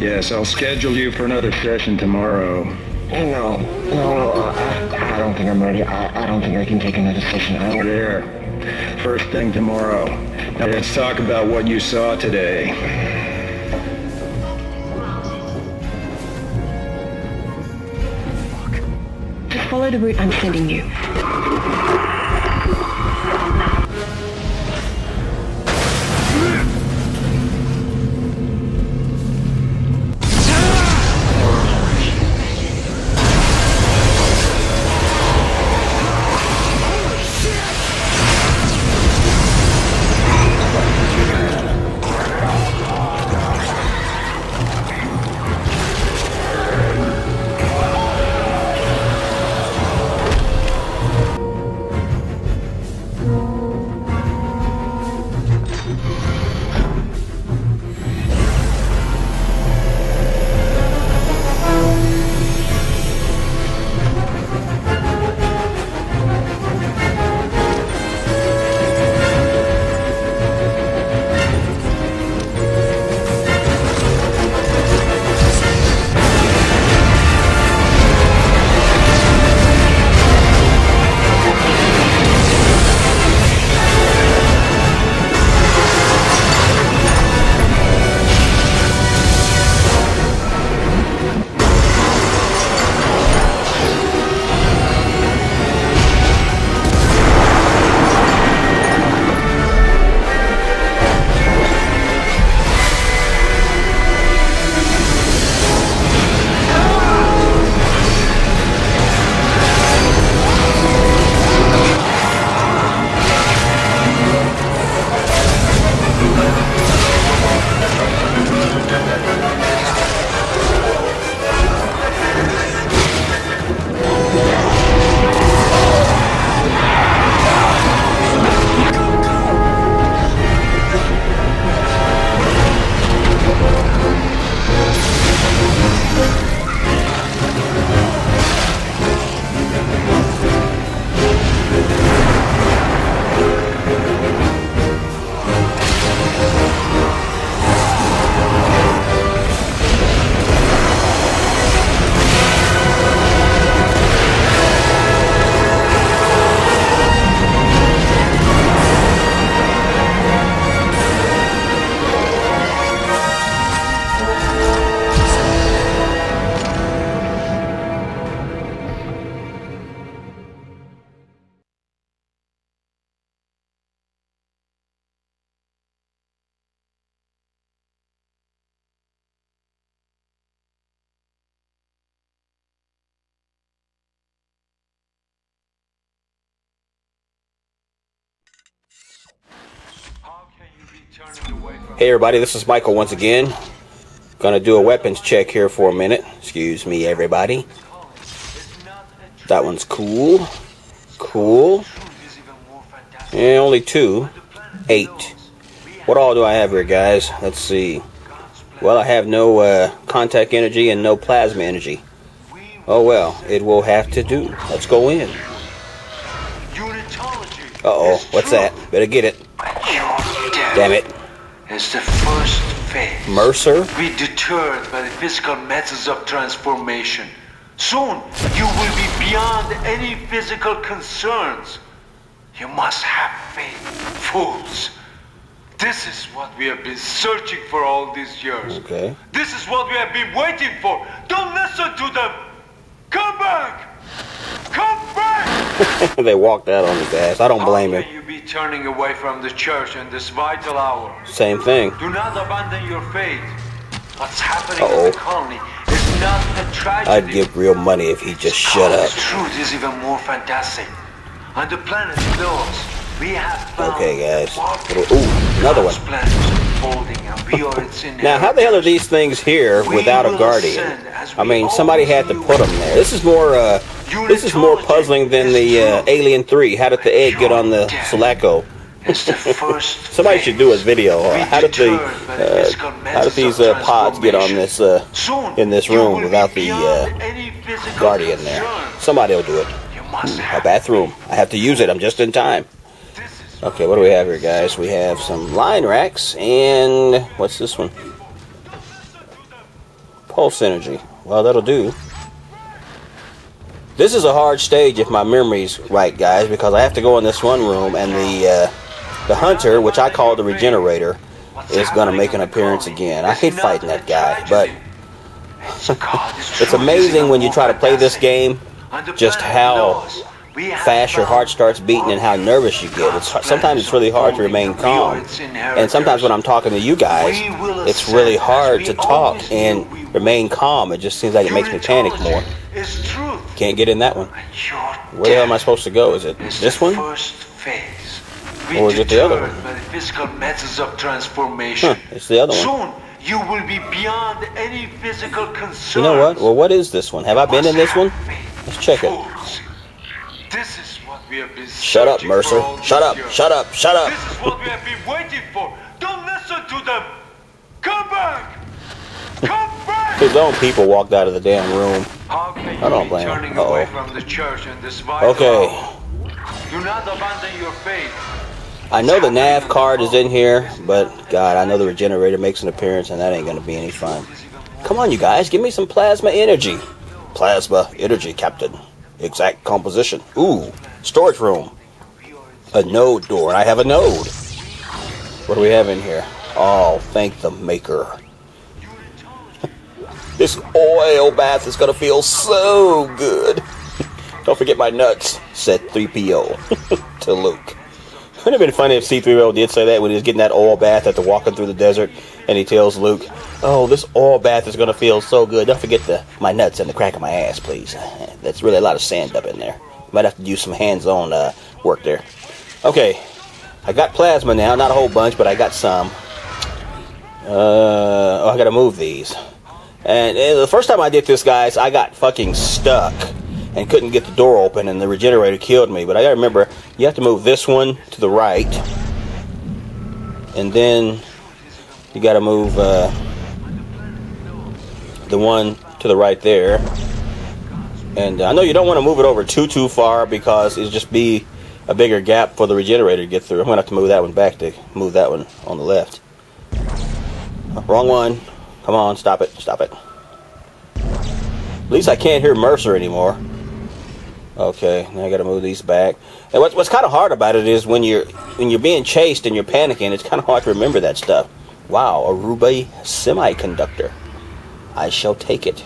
Yes, I'll schedule you for another session tomorrow. No, no, uh, I, I don't think I'm ready. I, I don't think I can take another session. I don't... There. First thing tomorrow. Now let's talk about what you saw today. Just follow the route I'm sending you. Hey everybody, this is Michael once again. Gonna do a weapons check here for a minute. Excuse me everybody. That one's cool. Cool. And only two. Eight. What all do I have here guys? Let's see. Well, I have no uh, contact energy and no plasma energy. Oh well, it will have to do. Let's go in. Uh-oh, what's that? Better get it. Damn it. As the first phase. Mercer? Be deterred by the physical methods of transformation. Soon, you will be beyond any physical concerns. You must have faith, fools. This is what we have been searching for all these years. Okay. This is what we have been waiting for. Don't listen to them. Come back. Come back. they walked out on his ass. I don't blame him. Can you be turning away from the church in this vital hour? Same thing. Do not abandon your faith. What's happening Uh-oh. in the colony is not a tragedy. I'd give real money if he just shut up. God's truth is even more fantastic. On the planet us, we have found Okay, guys. Little- ooh, another one. plan is unfolding, and we are its Now, how the hell are these things here without a guardian? I mean, somebody had to put them there. This is more, uh, this is more puzzling than the uh, Alien 3. How did the egg get on the Sulaco? It's the first Somebody should do a video. Uh, how did the, deterred by the uh, how did these uh, pods get on this, uh, in this room without the uh, any physical guardian there? Somebody will do it. Must A bathroom. I have to use it. I'm just in time. Okay, what do we have here, guys? We have some line racks and what's this one? Pulse energy. Well, that'll do. This is a hard stage if my memory's right, guys, because I have to go in this one room and the uh, the hunter, which I call the regenerator, is going to make an appearance again. I hate fighting that guy, but it's amazing when you try to play this game just how fast your heart starts beating and how nervous you get. It's sometimes it's really hard to remain calm, and sometimes when I'm talking to you guys, it's really hard to talk and remain calm. It just seems like it makes me panic more. Can't get in that one. Where the am I supposed to go? Is it this one? Or is it the other one? Physical methods of transformation. Huh, it's the other one. Soon you will be beyond any physical concern. You know what? Well, what is this one? Have I been in this one? Let's check it. This is what we have been Shut up, Mercer. for all these Shut up. years. Shut up. Shut up. This is what we have been waiting for. Don't listen to them. Come back. Come back. His own people walked out of the damn room. How can you I don't blame him. turning away from the church in this vital Okay. Do not abandon your faith. I know the nav card is in here, but God, I know the regenerator makes an appearance, and that ain't gonna be any fun. Come on, you guys, give me some plasma energy. Plasma energy, Captain. Exact composition. Ooh, storage room. A node door. I have a node. What do we have in here? Oh, thank the maker. this oil bath is gonna feel so good. Don't forget my nuts, said 3PO to Luke. Wouldn't have been funny if C3PO did say that when he was getting that oil bath after walking through the desert and he tells Luke, Oh, this oil bath is going to feel so good. Don't forget the my nuts and the crack of my ass, please. That's really a lot of sand up in there. Might have to do some hands on uh, work there. Okay, I got plasma now. Not a whole bunch, but I got some. Uh, oh, I got to move these. And uh, the first time I did this, guys, I got fucking stuck and couldn't get the door open, and the regenerator killed me. But I gotta remember, you have to move this one to the right, and then you gotta move uh, the one to the right there. And I know you don't want to move it over too too far because it'll just be a bigger gap for the regenerator to get through. I'm gonna have to move that one back to move that one on the left. Wrong one. Come on, stop it, stop it. At least I can't hear Mercer anymore. Okay, now I got to move these back. And what's, what's kind of hard about it is when you're when you're being chased and you're panicking, it's kind of hard to remember that stuff. Wow, a Ruby semiconductor. I shall take it.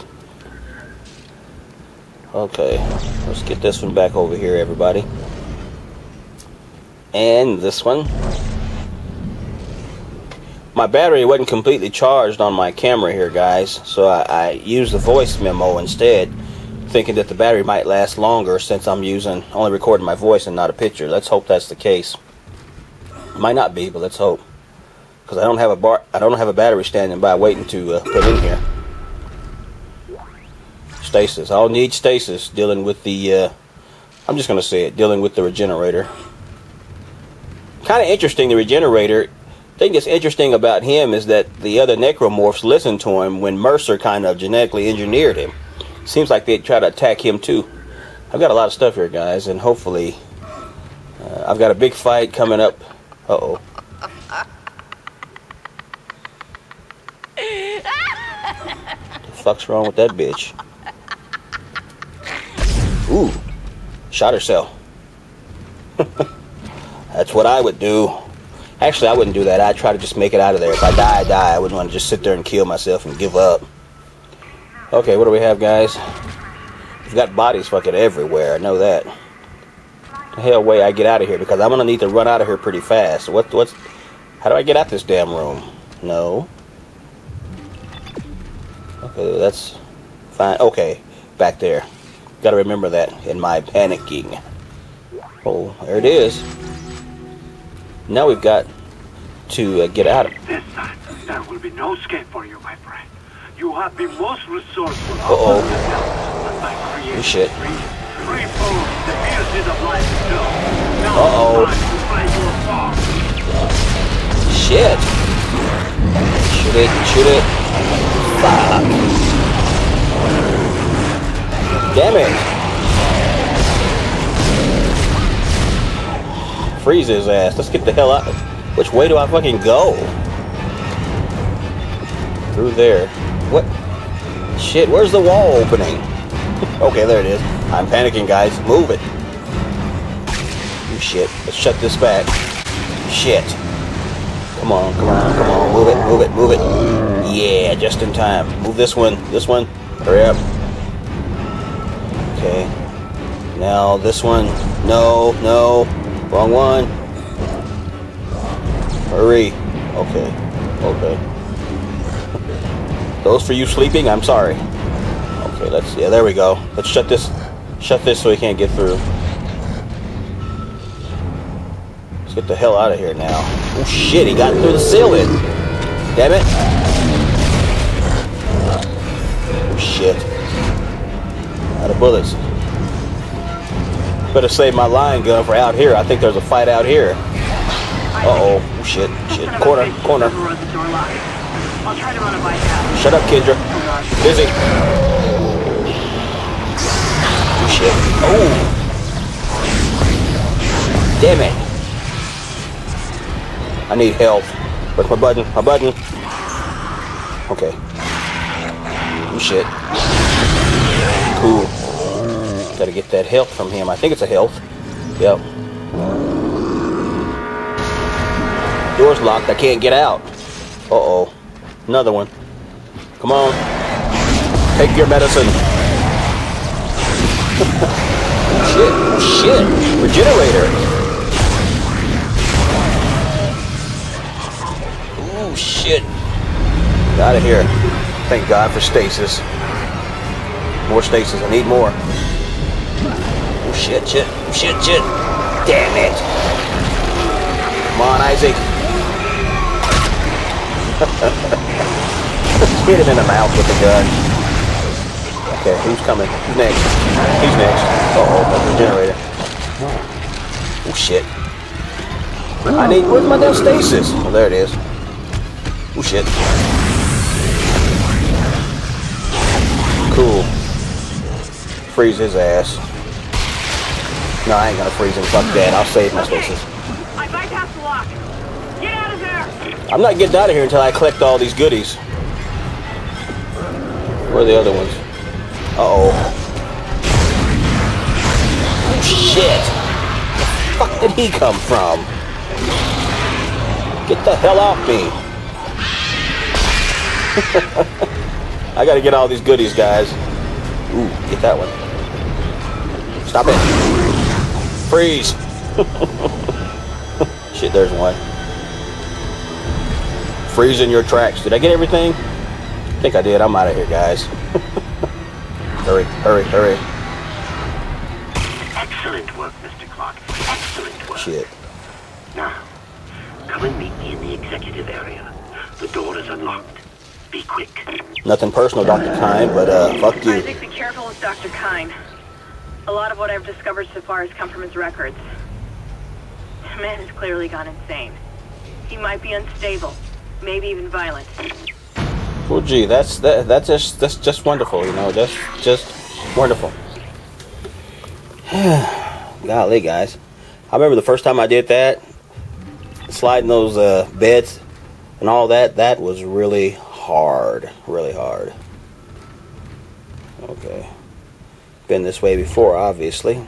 Okay, let's get this one back over here, everybody. And this one. My battery wasn't completely charged on my camera here, guys, so I, I used the voice memo instead thinking that the battery might last longer since I'm using only recording my voice and not a picture. Let's hope that's the case. Might not be, but let's hope. Because I don't have a bar, I don't have a battery standing by waiting to uh, put in here. Stasis. I'll need stasis dealing with the. Uh, I'm just gonna say it. Dealing with the regenerator. Kind of interesting. The regenerator. Thing that's interesting about him is that the other necromorphs listened to him when Mercer kind of genetically engineered him seems like they try to attack him too. I've got a lot of stuff here, guys, and hopefully, uh, I've got a big fight coming up. Uh oh. the fuck's wrong with that bitch? Ooh, shot herself. That's what I would do. Actually, I wouldn't do that. I'd try to just make it out of there. If I die, I die. I wouldn't want to just sit there and kill myself and give up. Okay, what do we have, guys? We've got bodies fucking everywhere. I know that. The hell way I get out of here because I'm gonna need to run out of here pretty fast. What? What's? How do I get out this damn room? No. Okay, that's fine. Okay, back there. Got to remember that in my panicking. Oh, there it is. Now we've got to uh, get out of. This time, there will be no escape for you, my friend. You have been most resourceful. My creation Oh, shit. free, free food, the fierceness of life itself. Now Uh-oh. it's time to play your part. Shit. Shoot it, shoot it. Fuck. Damn it. Freeze his ass. Let's get the hell out. Which way do I fucking go? Through there. What? Shit, where's the wall opening? okay, there it is. I'm panicking, guys. Move it. Oh, shit. Let's shut this back. Shit. Come on, come on, come on. Move it, move it, move it. Yeah, just in time. Move this one, this one. Hurry up. Okay. Now this one. No, no. Wrong one. Hurry. Okay. Okay. Those for you sleeping, I'm sorry. Okay, let's yeah, there we go. Let's shut this shut this so he can't get through. Let's get the hell out of here now. Oh shit, he got through the ceiling. Damn it. Oh shit. Out of bullets. Better save my line gun for out here. I think there's a fight out here. Uh-oh. Oh, shit. Shit. Corner. Corner. I'll try to run a bypass. Shut up, Kendra. Busy. Oh, shit. Oh. Damn it. I need help. Where's my button? My button. Okay. Oh, shit. Cool. Gotta get that health from him. I think it's a health. Yep. Door's locked. I can't get out. Uh-oh. Another one. Come on. Take your medicine. shit. Shit. Regenerator. Ooh, shit. Out of here. Thank God for stasis. More stasis. I need more. Oh, shit, shit. Shit, shit. Damn it. Come on, Isaac. Hit him in the mouth with the gun. Okay, who's coming? Who's next? He's next. Uh-oh, that's the generator. Oh, shit. I need, where's my damn stasis? Oh, there it is. Oh, shit. Cool. Freeze his ass. No, I ain't gonna freeze him. Fuck that. I'll save my stasis. I bypassed the lock. I'm not getting out of here until I collect all these goodies. Where are the other ones? Uh-oh. Oh, shit. The fuck did he come from? Get the hell off me. I gotta get all these goodies, guys. Ooh, get that one. Stop it. Freeze. Shit, there's one. Freeze in your tracks. Did I get everything? I think I did. I'm out of here, guys. hurry, hurry, hurry. Excellent work, Mr. Clark. Excellent work. Shit. Now, come and meet me in the executive area. The door is unlocked. Be quick. Nothing personal, Dr. Kyne, but uh, fuck you. Isaac, be careful with Dr. Kyne. A lot of what I've discovered so far has come from his records. The man has clearly gone insane. He might be unstable, maybe even violent. Well, gee, that's that, that's just that's just wonderful, you know, just just wonderful. Golly, guys, I remember the first time I did that, sliding those uh, beds and all that. That was really hard, really hard. Okay, been this way before, obviously.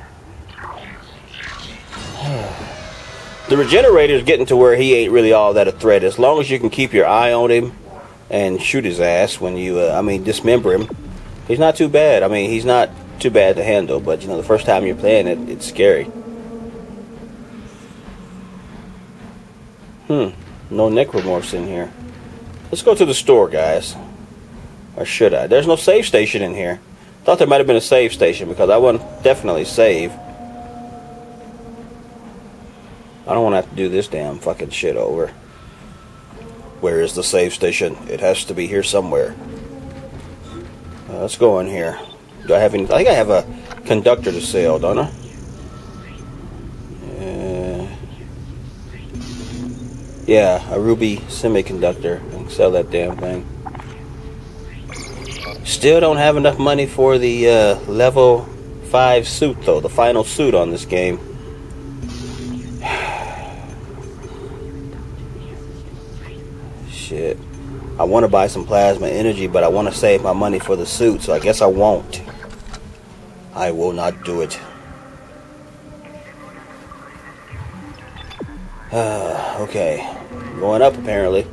The regenerator's getting to where he ain't really all that a threat. As long as you can keep your eye on him and shoot his ass when you, uh, I mean, dismember him, he's not too bad. I mean, he's not too bad to handle, but you know, the first time you're playing it, it's scary. Hmm, no necromorphs in here. Let's go to the store, guys. Or should I? There's no save station in here. Thought there might have been a save station because I want to definitely save. I don't want to have to do this damn fucking shit over. Where is the save station? It has to be here somewhere. Uh, let's go in here. Do I have any? I think I have a conductor to sell, don't I? Uh, yeah, a ruby semiconductor. I can sell that damn thing. Still don't have enough money for the uh, level 5 suit, though. The final suit on this game. Shit. I want to buy some plasma energy, but I want to save my money for the suit, so I guess I won't. I will not do it. Uh, okay. Going up, apparently.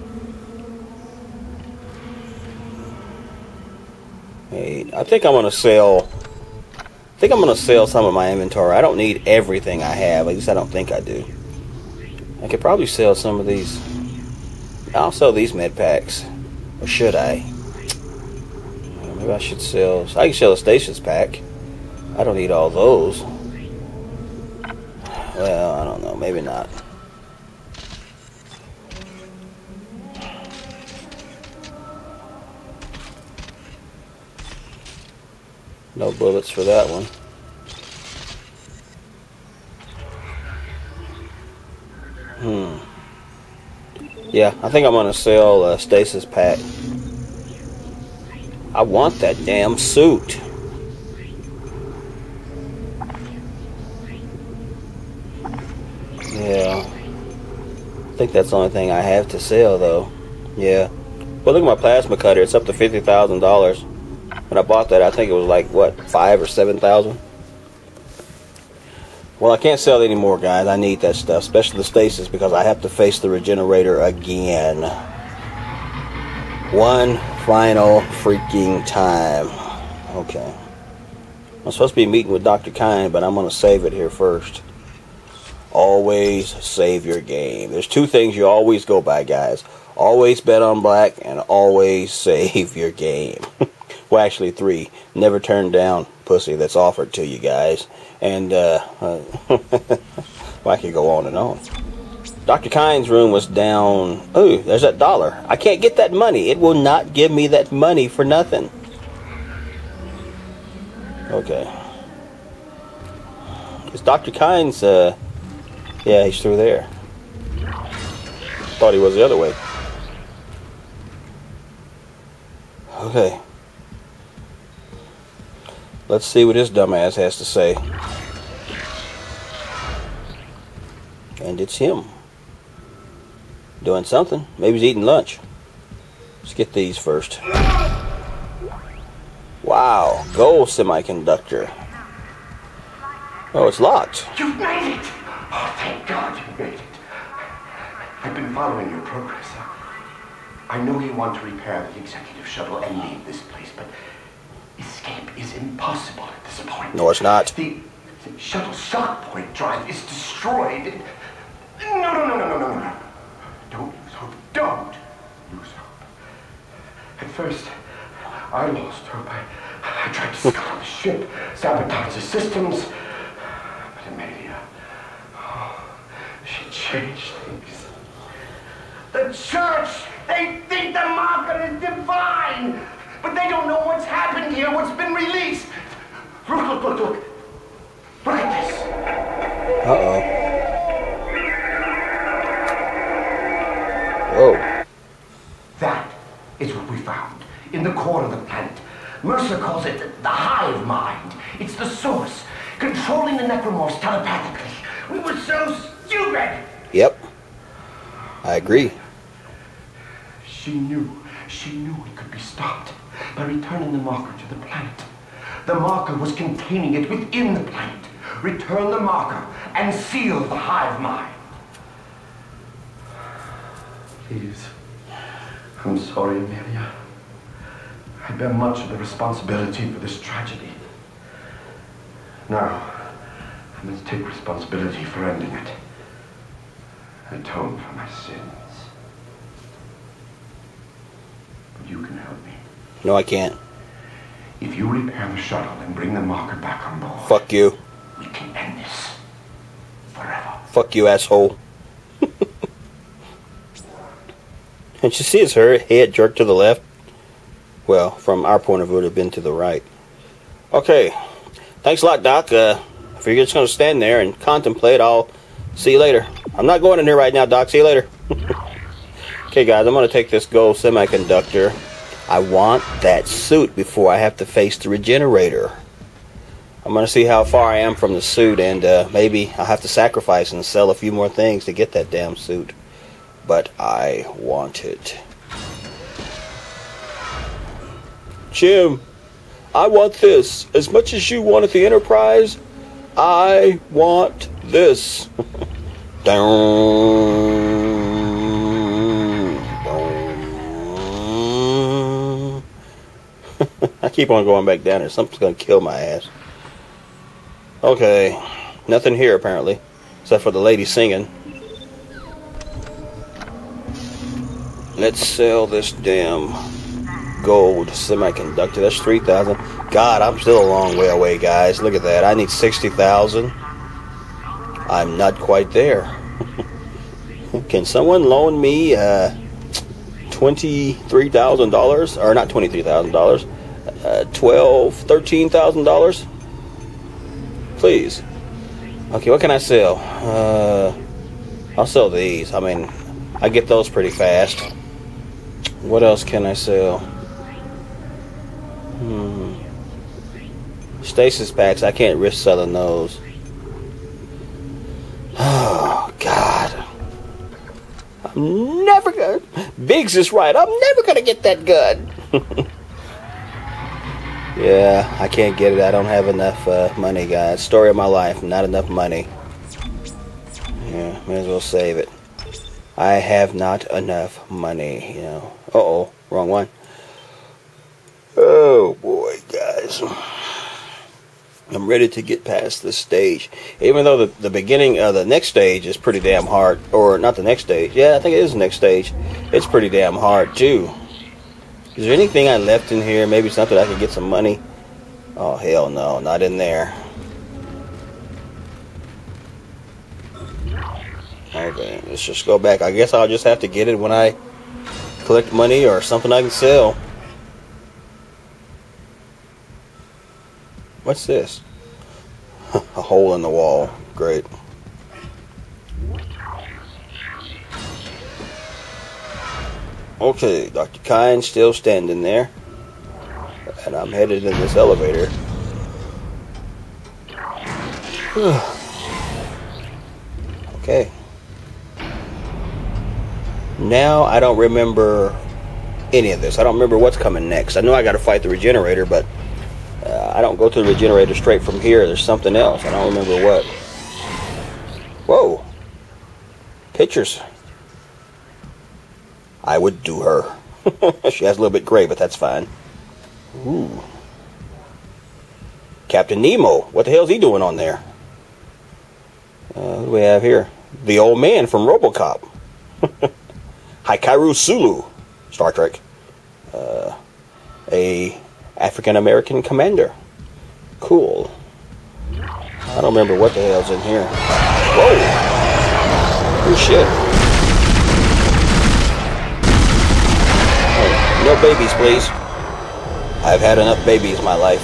I think I'm going to sell... I think I'm going to sell some of my inventory. I don't need everything I have. At least I don't think I do. I could probably sell some of these. I'll sell these med packs. Or should I? Maybe I should sell... I can sell a stasis pack. I don't need all those. Well, I don't know. Maybe not. No bullets for that one. Hmm. Yeah, I think I'm gonna sell a stasis pack. I want that damn suit. Yeah. I think that's the only thing I have to sell, though. Yeah. Well, look at my plasma cutter. It's up to fifty thousand dollars. When I bought that, I think it was like what five or seven thousand. Well, I can't sell anymore, guys. I need that stuff, especially the stasis, because I have to face the regenerator again. One final freaking time. Okay. I'm supposed to be meeting with Dr. Kyne, but I'm going to save it here first. Always save your game. There's two things you always go by, guys. Always bet on black and always save your game. well, actually, three. Never turn down pussy that's offered to you guys. And, uh, uh I could go on and on. Dr. Kyne's room was down. Oh, there's that dollar. I can't get that money. It will not give me that money for nothing. Okay. It's Dr. Kyne's, uh, yeah, he's through there. Thought he was the other way. Okay. Let's see what this dumbass has to say. And it's him. Doing something. Maybe he's eating lunch. Let's get these first. Wow. Gold semiconductor. Oh, it's locked. You've made it! Oh, thank God you made it. I've been following your progress. I know you want to repair the executive shuttle and leave this place, but escape is impossible at this point. No, it's not. The, the shuttle shock point drive is destroyed. No, no, no, no, no, no, no. Don't lose hope. Don't lose hope. At first, I lost hope. I, I tried to scuttle the ship, sabotage the systems. But Amelia, uh, oh, she changed things. The church, they think the marker is divine. But they don't know what's happened here, what's been released. Look, look, look, look. At this. Uh-oh. Whoa. That is what we found in the core of the planet. Mercer calls it the hive mind. It's the source, controlling the necromorphs telepathically. We were so stupid. Yep. I agree. She knew, she knew it could be stopped by returning the marker to the planet. The marker was containing it within the planet. Return the marker and seal the hive mind. Please. I'm sorry, Amelia. I bear much of the responsibility for this tragedy. Now, I must take responsibility for ending it. Atone for my sins. But you can help me. No, I can't. If you repair the shuttle and bring the marker back on board, Fuck you. we can end this forever. Fuck you, asshole. and you see his her head jerked to the left? Well, from our point of view, it would have been to the right. Okay. Thanks a lot, Doc. Uh, if you're just going to stand there and contemplate, I'll see you later. I'm not going in there right now, Doc. See you later. okay, guys, I'm going to take this gold semiconductor. I want that suit before I have to face the regenerator. I'm going to see how far I am from the suit, and uh, maybe I'll have to sacrifice and sell a few more things to get that damn suit. But I want it. Jim, I want this. As much as you wanted the Enterprise, I want this. Down, keep on going back down there. Something's going to kill my ass. Okay. Nothing here, apparently. Except for the lady singing. Let's sell this damn gold semiconductor. That's 3000 God, I'm still a long way away, guys. Look at that. I need 60000 I'm not quite there. Can someone loan me uh, $23,000? Or not $23,000. Uh, $12,000, $13,000? Please. Okay, what can I sell? Uh, I'll sell these. I mean, I get those pretty fast. What else can I sell? Hmm. Stasis packs, I can't risk selling those. Oh, God. I'm never gonna. Biggs is right. I'm never gonna get that gun. yeah, I can't get it. I don't have enough uh, money, guys. Story of my life. Not enough money. Yeah, may as well save it. I have not enough money, you know. Uh oh, wrong one. Oh boy, guys. I'm ready to get past this stage. Even though the, the beginning of the next stage is pretty damn hard. Or not the next stage. Yeah, I think it is the next stage. It's pretty damn hard too. Is there anything I left in here? Maybe something I could get some money? Oh hell no, not in there. Okay, let's just go back. I guess I'll just have to get it when I collect money or something I can sell. What's this? A hole in the wall. Great. Okay, Dr. Kyne still standing there. And I'm headed in this elevator. okay. Now I don't remember any of this. I don't remember what's coming next. I know I got to fight the regenerator, but uh, I don't go to the regenerator straight from here. There's something else. I don't remember what. Whoa. Pictures. I would do her. she has a little bit gray, but that's fine. Ooh. Captain Nemo. What the hell's he doing on there? Uh, what do we have here? The old man from Robocop. Hikaru Sulu, Star Trek. Uh, a African American commander. Cool. I don't remember what the hell's in here. Whoa! Oh shit. Oh, no babies, please. I've had enough babies in my life.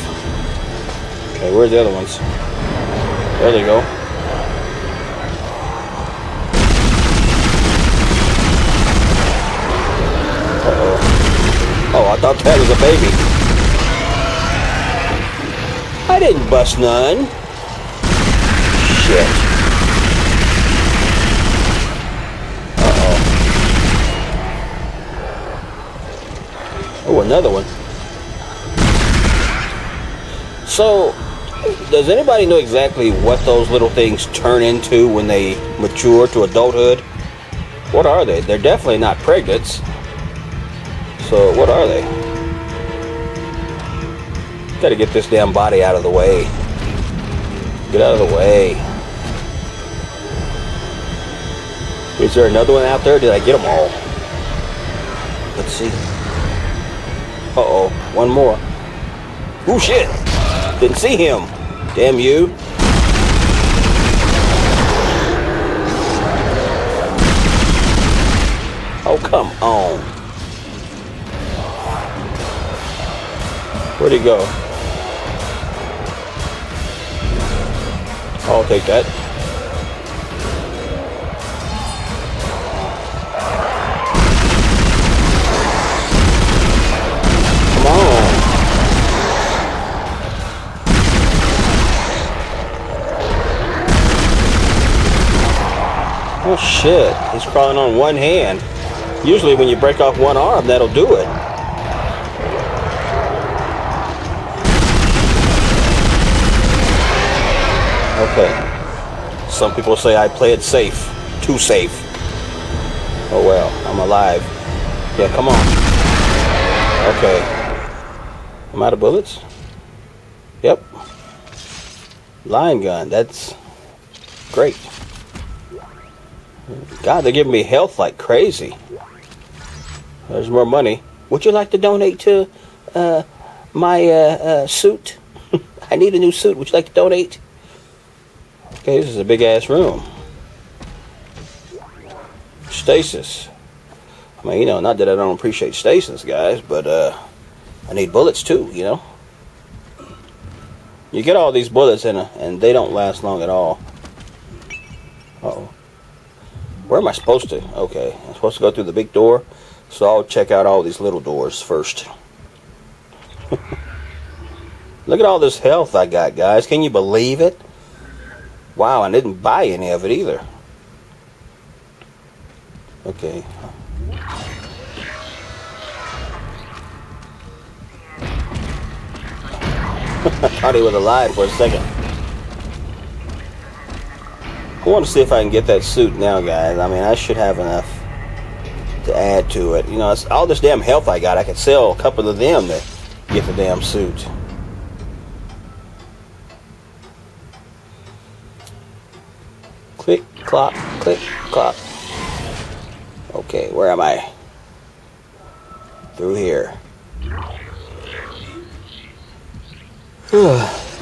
Okay, where's the other ones? There they go. Uh-oh. Oh, I thought that was a baby. I didn't bust none. Shit. Oh, another one. So, does anybody know exactly what those little things turn into when they mature to adulthood? What are they? They're definitely not pregnants. So, what are they? Gotta get this damn body out of the way. Get out of the way. Is there another one out there? Did I get them all? Let's see. Uh-oh. One more. Ooh, shit. Didn't see him. Damn you. Oh, come on. Where'd he go? I'll take that. shit. He's crawling on one hand. Usually when you break off one arm, that'll do it. Okay. Some people say I play it safe. Too safe. Oh well, I'm alive. Yeah, come on. Okay. I'm out of bullets? Yep. Line gun, that's great. God, they're giving me health like crazy. There's more money. Would you like to donate to uh, my uh, uh, suit? I need a new suit. Would you like to donate? Okay, this is a big ass room. Stasis. I mean, you know, not that I don't appreciate stasis, guys, but uh, I need bullets too, you know? You get all these bullets in a, and they don't last long at all. Uh oh Where am I supposed to? Okay, I'm supposed to go through the big door. So I'll check out all these little doors first. Look at all this health I got, guys. Can you believe it? Wow, I didn't buy any of it either. Okay. I thought he was alive for a second. I want to see if I can get that suit now, guys. I mean, I should have enough to add to it. You know, it's all this damn health I got. I could sell a couple of them to get the damn suit. Click, clock, click, clock. Okay, where am I? Through here.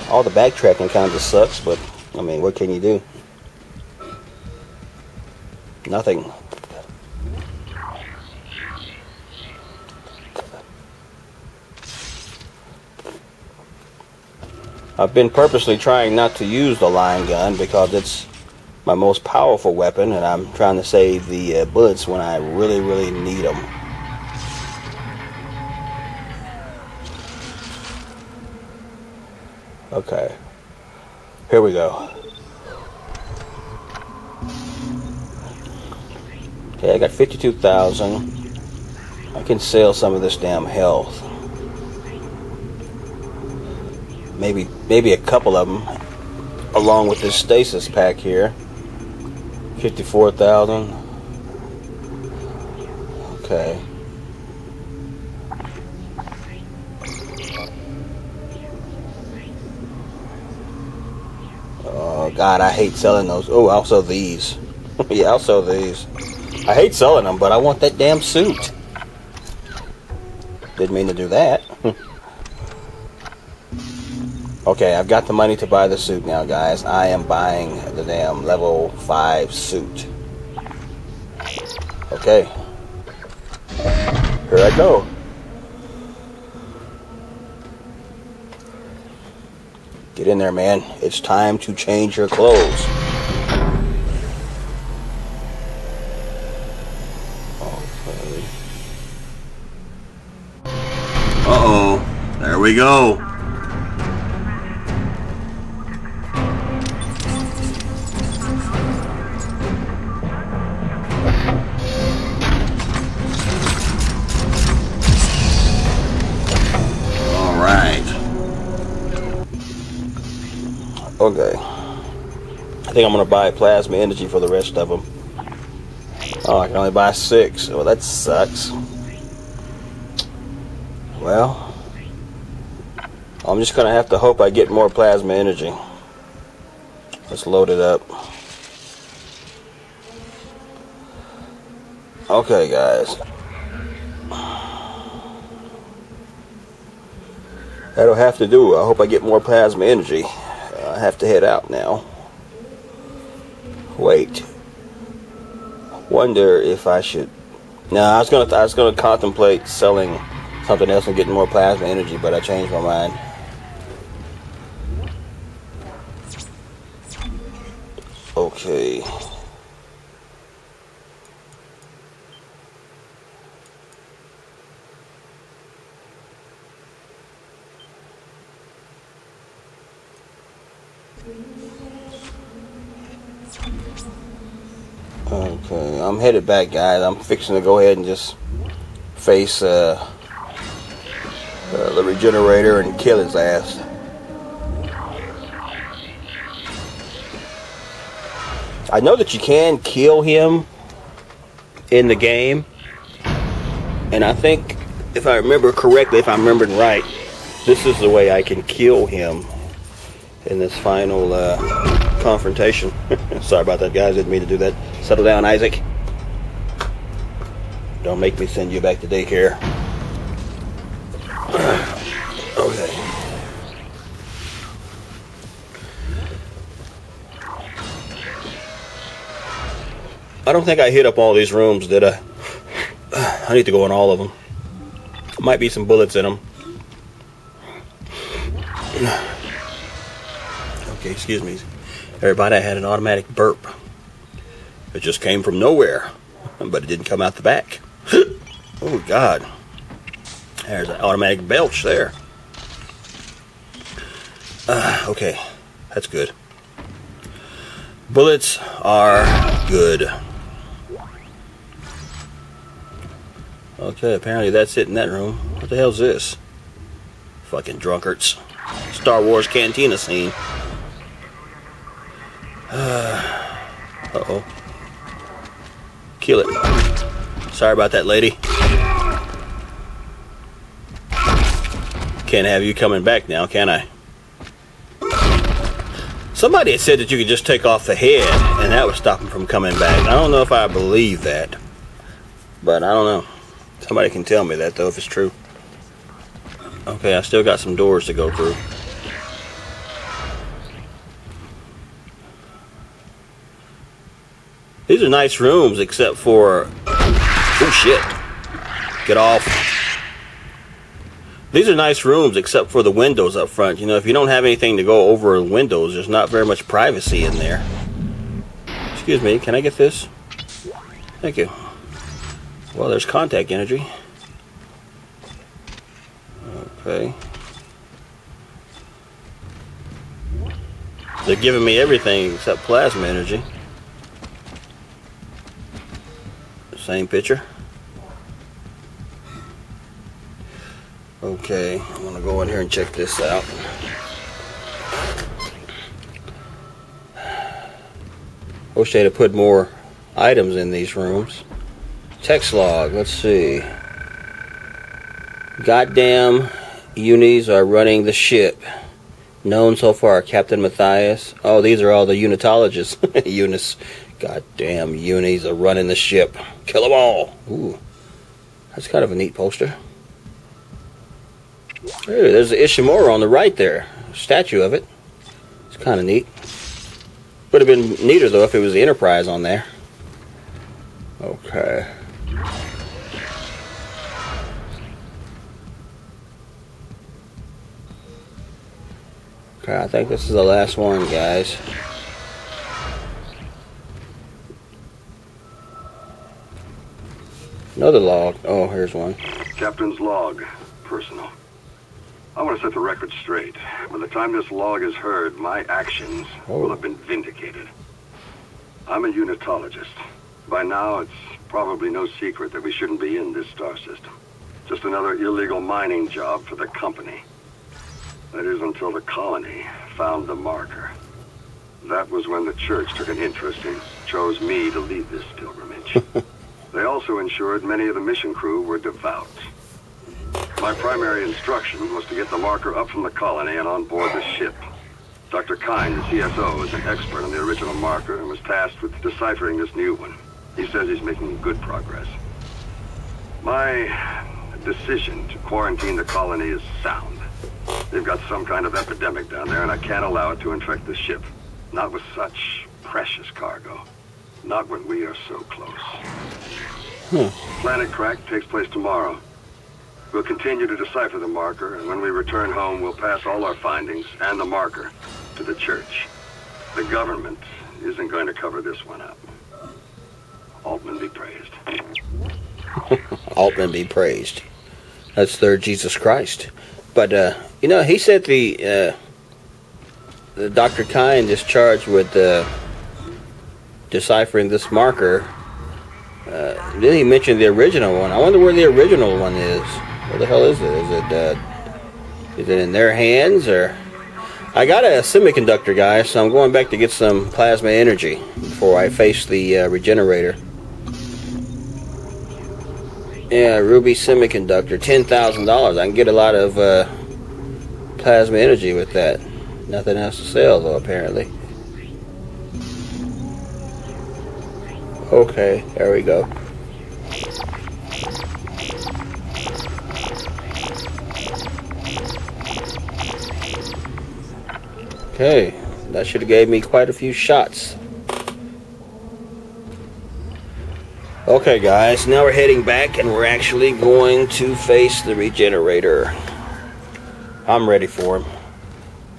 All the backtracking kind of sucks, but I mean, what can you do? Nothing. I've been purposely trying not to use the line gun because it's my most powerful weapon and I'm trying to save the uh, bullets when I really, really need them. Okay. Here we go. Okay, I got 52,000. I can sell some of this damn health. Maybe maybe a couple of them along with this stasis pack here. 54,000. Okay. Oh God, I hate selling those. Oh, also these. yeah, also these. I hate selling them, but I want that damn suit. Didn't mean to do that. okay, I've got the money to buy the suit now, guys. I am buying the damn level 5 suit. Okay. Here I go. Get in there, man. It's time to change your clothes. Okay. Uh-oh. There we go. All right. Okay. I think I'm going to buy plasma energy for the rest of them. Oh, I can only buy six. Well, that sucks. Well, I'm just to have to hope I get more plasma energy. Let's load it up. Okay, guys. That'll have to do. I hope I get more plasma energy. Uh, I have to head out now. Wait. Wonder if I should. No, I was gonna. I was gonna contemplate selling something else and getting more plasma energy, but I changed my mind. Okay. Okay, I'm headed back, guys. I'm fixing to go ahead and just face uh, uh, the regenerator and kill his ass. I know that you can kill him in the game. And I think, if I remember correctly, if I'm remembering right, this is the way I can kill him in this final uh, confrontation. Sorry about that, guys. Didn't mean to do that. Settle down, Isaac. Don't make me send you back to daycare. okay. I don't think I hit up all these rooms, did uh, I? I need to go in all of them. Might be some bullets in them. Okay, excuse me. Everybody, I had an automatic burp. It just came from nowhere, but it didn't come out the back. Oh, God. There's an automatic belch there. Uh, okay, that's good. Bullets are good. Okay, apparently that's it in that room. What the hell's this? Fucking drunkards. Star Wars cantina scene. Uh oh. Kill it. Sorry about that, lady. Can't have you coming back now, can I? Somebody had said that you could just take off the head and that would stop him from coming back. I don't know if I believe that. But I don't know. Somebody can tell me that though if it's true. Okay, I still got some doors to go through. These are nice rooms except for Oh shit. Get off. These are nice rooms except for the windows up front. You know, if you don't have anything to go over the windows, there's not very much privacy in there. Excuse me, can I get this? Thank you. Well, there's contact energy. Okay. They're giving me everything except plasma energy. Same picture. Okay, I'm gonna go in here and check this out. Wish they'd have put more items in these rooms. Text log, let's see. Goddamn unis are running the ship. Known so far, Captain Mathius. Oh, these are all the unitologists. Unis. Goddamn unis are running the ship. Kill them all. Ooh. That's kind of a neat poster. Hey, there's the Ishimura on the right there. Statue of it. It's kind of neat. Would have been neater though if it was the Enterprise on there. Okay. Okay, I think this is the last one, guys. Another log. Oh, here's one. Captain's log. Personal. I want to set the record straight. By the time this log is heard, my actions Oh. will have been vindicated. I'm a unitologist. By now, it's probably no secret that we shouldn't be in this star system. Just another illegal mining job for the company. That is until the colony found the marker. That was when the church took an interest and chose me to lead this pilgrimage. they also ensured many of the mission crew were devout. My primary instruction was to get the marker up from the colony and on board the ship. Dr. Kyne, the CSO, is an expert on the original marker and was tasked with deciphering this new one. He says he's making good progress. My decision to quarantine the colony is sound. They've got some kind of epidemic down there, and I can't allow it to infect the ship. Not with such precious cargo. Not when we are so close. Planet Crack takes place tomorrow. We'll continue to decipher the marker, and when we return home, we'll pass all our findings and the marker to the church. The government isn't going to cover this one up. Altman be praised. Altman be praised. That's third Jesus Christ. But uh, you know, he said the uh, the Dr. Kyne is charged with uh, deciphering this marker. Uh, then he mentioned the original one. I wonder where the original one is. Where the hell is it? Is it uh, is it in their hands or? I got a semiconductor, guys, so I'm going back to get some plasma energy before I face the uh, regenerator. Yeah, Ruby Semiconductor, $10,000. I can get a lot of uh, plasma energy with that. Nothing else to sell, though, apparently. Okay, there we go. Okay, that should have gave me quite a few shots. Okay guys, now we're heading back and we're actually going to face the regenerator. I'm ready for him.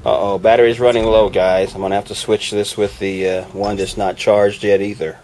Uh-oh, battery's running low guys. I'm going to have to switch this with the uh, one that's not charged yet either.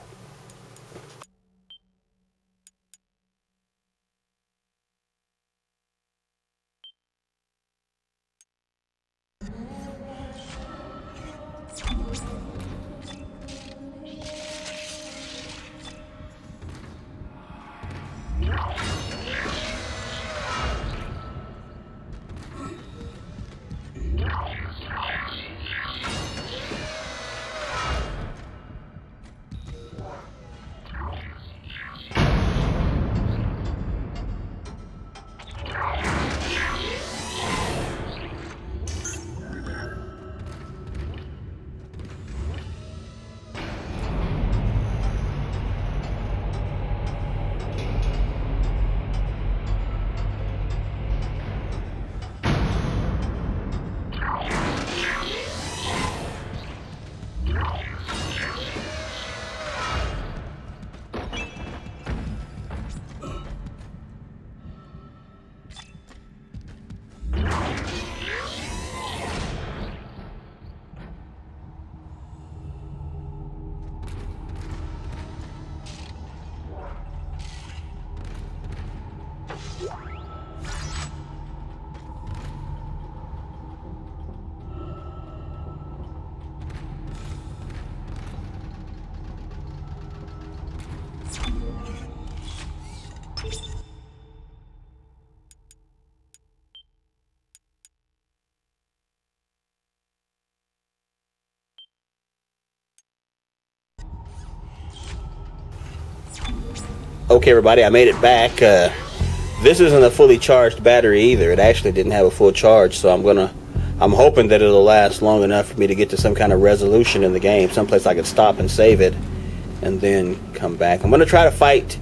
Okay, everybody, I made it back. Uh, this isn't a fully charged battery either. It actually didn't have a full charge, so I'm gonna. I'm hoping that it'll last long enough for me to get to some kind of resolution in the game, someplace I can stop and save it, and then come back. I'm gonna try to fight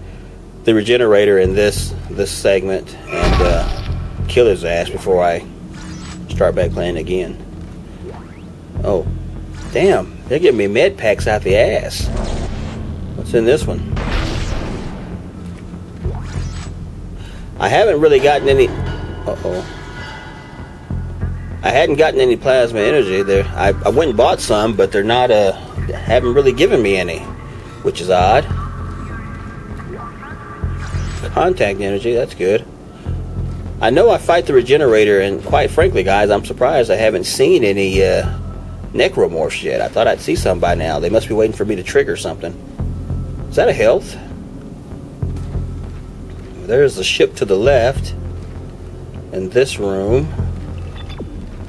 the regenerator in this this segment and uh, kill his ass before I start back playing again. Oh, damn! They're giving me med packs out the ass. What's in this one? I haven't really gotten any. Uh oh. I hadn't gotten any plasma energy there. I, I went and bought some, but they're not. Uh, haven't really given me any, which is odd. Contact energy, that's good. I know I fight the regenerator, and quite frankly, guys, I'm surprised I haven't seen any uh, necromorphs yet. I thought I'd see some by now. They must be waiting for me to trigger something. Is that a health? There's the ship to the left. In this room.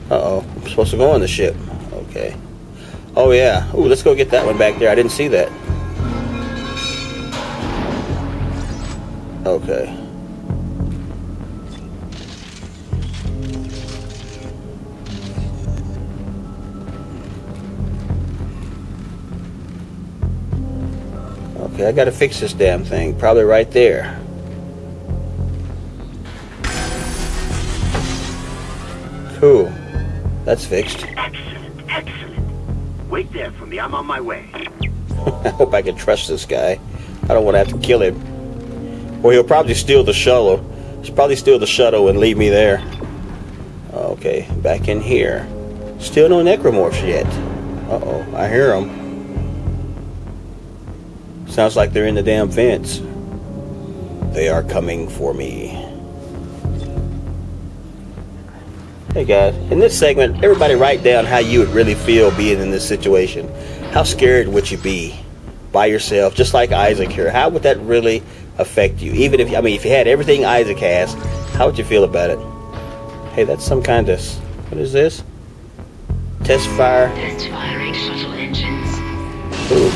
Uh-oh. I'm supposed to go on the ship. Okay. Oh, yeah. Ooh, let's go get that one back there. I didn't see that. Okay. Okay, I gotta fix this damn thing. Probably right there. Cool. That's fixed. Excellent, excellent. Wait there for me. I'm on my way. I hope I can trust this guy. I don't want to have to kill him. Well, he'll probably steal the shuttle. He'll probably steal the shuttle and leave me there. Okay, back in here. Still no necromorphs yet. Uh-oh, I hear them. Sounds like they're in the damn fence. They are coming for me. Hey guys, in this segment, everybody write down how you would really feel being in this situation. How scared would you be by yourself, just like Isaac here? How would that really affect you? Even if, I mean, if you had everything Isaac has, how would you feel about it? Hey, that's some kind of, what is this? Test fire. Test firing shuttle engines. Ooh.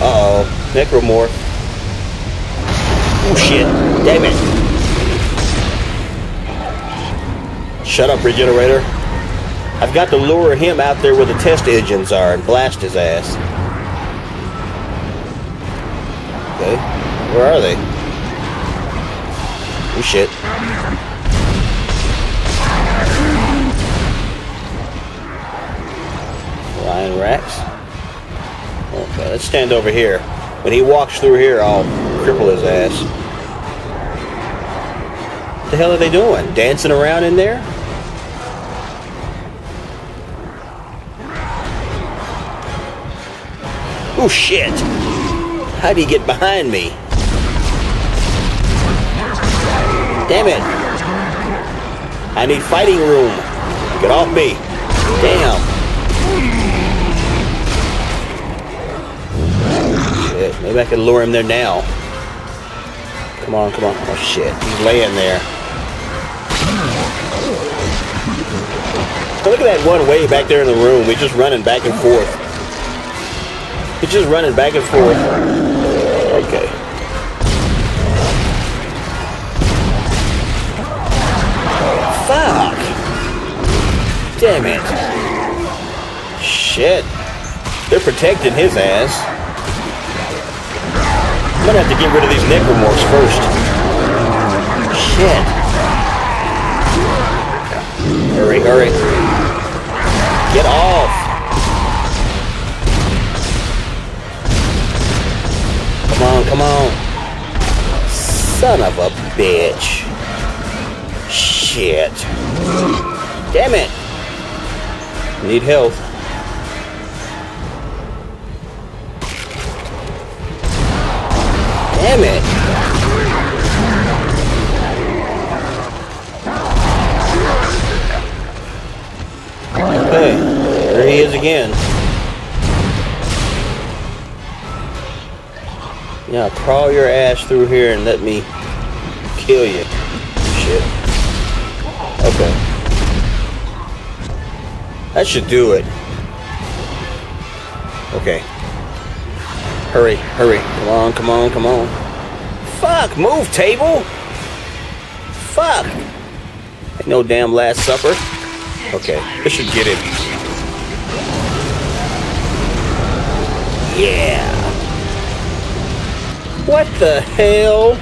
Uh-oh. Necromorph. Oh, shit. Damn it. Shut up, Regenerator. I've got to lure him out there where the test engines are and blast his ass. Okay. Where are they? Oh, shit. Lion racks. Okay, let's stand over here. When he walks through here, I'll cripple his ass. What the hell are they doing? Dancing around in there? Oh shit! How'd he get behind me? Damn it! I need fighting room. Get off me. Damn. Shit, maybe I can lure him there now. Come on, come on. Oh shit, he's laying there. Look at that one way back there in the room. He's just running back and forth. He's just running back and forth. Okay. Fuck! Damn it. Shit. They're protecting his ass. I'm gonna have to get rid of these necromorphs first. Shit. Hurry, hurry. Get off! Come on, come on. Son of a bitch. Shit. Damn it. Need health. Damn it. Okay, there he is again. Yeah, crawl your ass through here and let me kill you. Shit. Okay. That should do it. Okay. Hurry, hurry. Come on, come on, come on. Fuck, move, table! Fuck! Ain't no damn last supper. Okay, this should get it. Yeah! What the hell?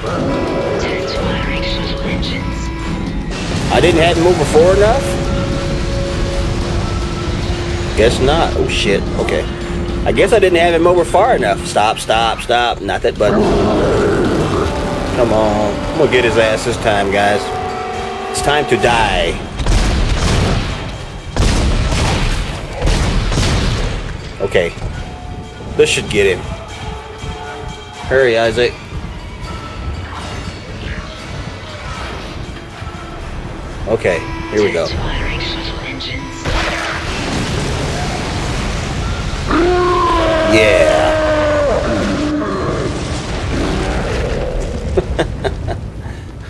I didn't have to move before enough? Guess not. Oh shit. Okay. I guess I didn't have him over far enough. Stop, stop, stop. Not that button. Come on. I'm gonna get his ass this time, guys. It's time to die. Okay. This should get him. Hurry, Isaac. Okay, here we go. Test firing shuttle engines. Yeah.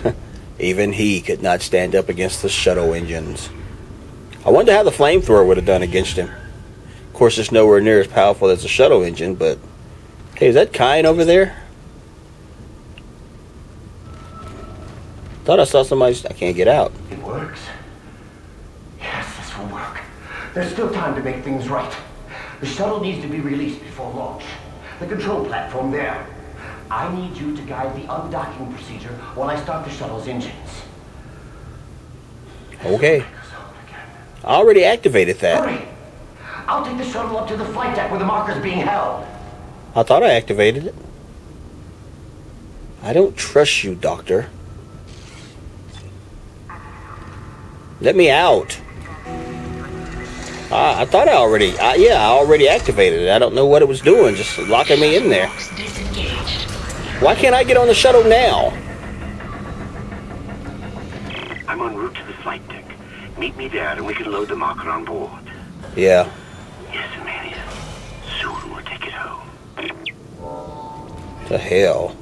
Even he could not stand up against the shuttle engines. I wonder how the flamethrower would have done against him. Of course, it's nowhere near as powerful as the shuttle engine, but hey, is that Kyne over there? Thought I saw somebody. I can't get out. It works. Yes, this will work. There's still time to make things right. The shuttle needs to be released before launch. The control platform there. I need you to guide the undocking procedure while I start the shuttle's engines. Okay. I already activated that. Hurry! I'll take the shuttle up to the flight deck where the marker's being held. I thought I activated it. I don't trust you, Doctor. Let me out. I, I thought I already, I, yeah, I already activated it. I don't know what it was doing, just locking me in there. Why can't I get on the shuttle now? I'm en route to the flight deck. Meet me there and we can load the marker on board. Yeah. Yes, Amelia. The hell.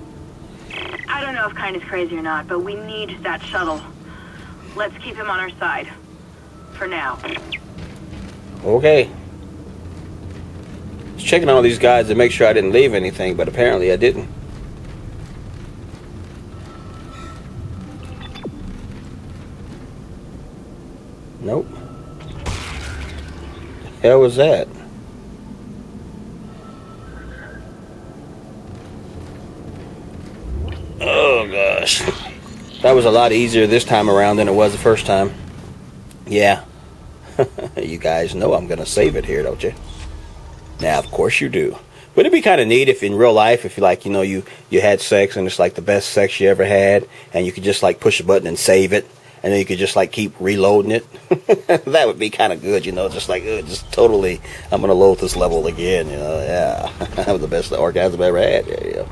I don't know if Kyne is crazy or not, but we need that shuttle. Let's keep him on our side. For now. Okay. Was checking all these guys to make sure I didn't leave anything, but apparently I didn't. Nope. The hell was that? Gosh. That was a lot easier this time around than it was the first time. Yeah. you guys know I'm going to save it here, don't you? Now, of course you do. Wouldn't it be kind of neat if in real life, if you like, you know, you, you had sex and it's like the best sex you ever had, and you could just like push a button and save it, and then you could just like keep reloading it? that would be kind of good, you know, just like, uh, just totally, I'm going to load this level again, you know, yeah. that was the best orgasm I ever had, yeah, yeah.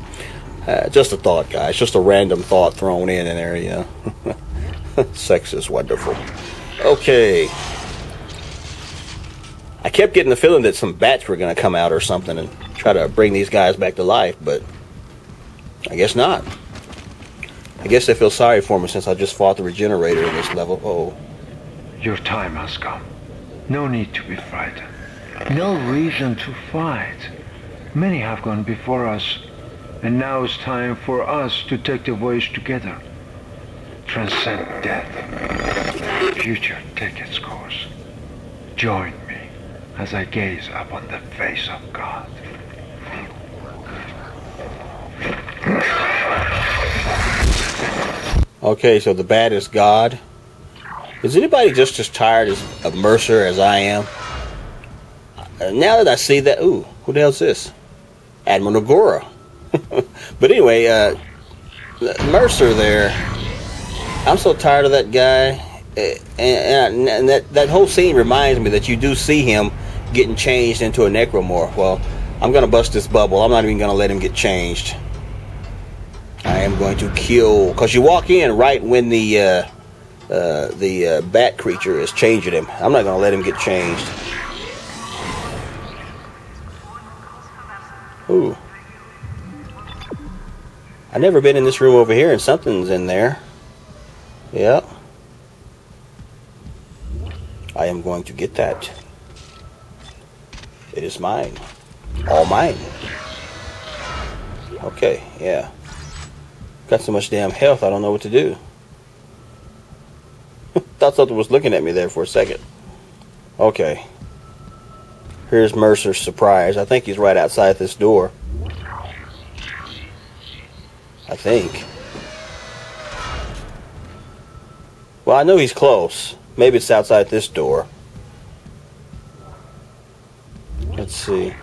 Uh, just a thought, guys. Just a random thought thrown in in there, you know. Sex is wonderful. Okay. I kept getting the feeling that some bats were going to come out or something and try to bring these guys back to life, but I guess not. I guess they feel sorry for me since I just fought the regenerator in this level. Oh. Your time has come. No need to be frightened. No reason to fight. Many have gone before us, and now it's time for us to take the voyage together. Transcend death. Future take its course. Join me as I gaze upon the face of God. Okay, so the bad is God. Is anybody just as tired as, of Mercer as I am? Uh, now that I see that, ooh, who the hell's this? Admiral Nagora. but anyway, uh, Mercer there, I'm so tired of that guy. Uh, and, and, that, that whole scene reminds me that you do see him getting changed into a necromorph. Well, I'm going to bust this bubble. I'm not even going to let him get changed. I am going to kill because you walk in right when the uh, uh, the uh, bat creature is changing him. I'm not going to let him get changed. Ooh. I've never been in this room over here, and something's in there. Yep. I am going to get that. It is mine. All mine. Okay, yeah. Got so much damn health, I don't know what to do. Thought something was looking at me there for a second. Okay. Here's Mercer's surprise. I think he's right outside this door. I think. Well, I know he's close. Maybe it's outside this door. Let's see.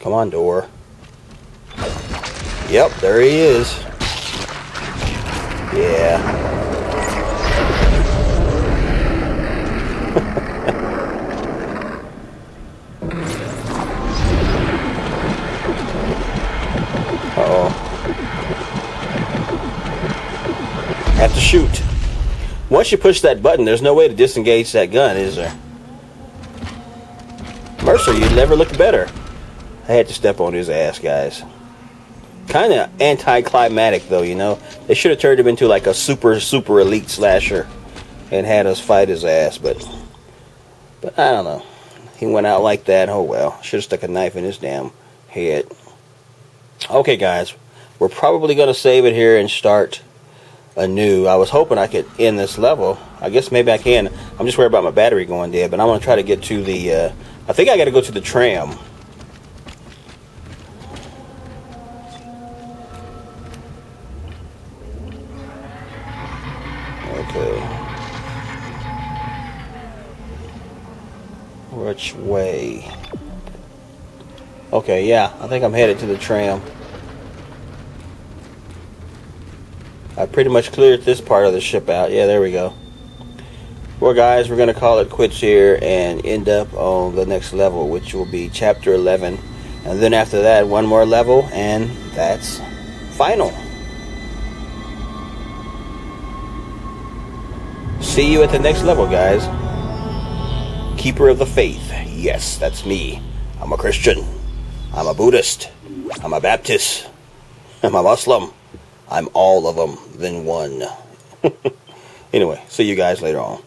Come on, door. Yep, there he is. Yeah. Shoot. Once you push that button, there's no way to disengage that gun, is there? Mercer, you'd never look better. I had to step on his ass, guys. Kind of anticlimactic, though, you know. They should have turned him into like a super, super elite slasher and had us fight his ass, but, but I don't know. He went out like that. Oh well. Should have stuck a knife in his damn head. Okay, guys, we're probably going to save it here and start anew. I was hoping I could end this level. I guess maybe I can. I'm just worried about my battery going dead, but I'm going to try to get to the. Uh, I think I got to go to the tram. Okay. Which way? Okay, yeah, I think I'm headed to the tram. I pretty much cleared this part of the ship out. Yeah, there we go. Well, guys, we're going to call it quits here and end up on the next level, which will be Chapter 11. And then after that, one more level, and that's final. See you at the next level, guys. Keeper of the Faith. Yes, that's me. I'm a Christian. I'm a Buddhist. I'm a Baptist. I'm a Muslim. I'm all of them, then one. Anyway, see you guys later on.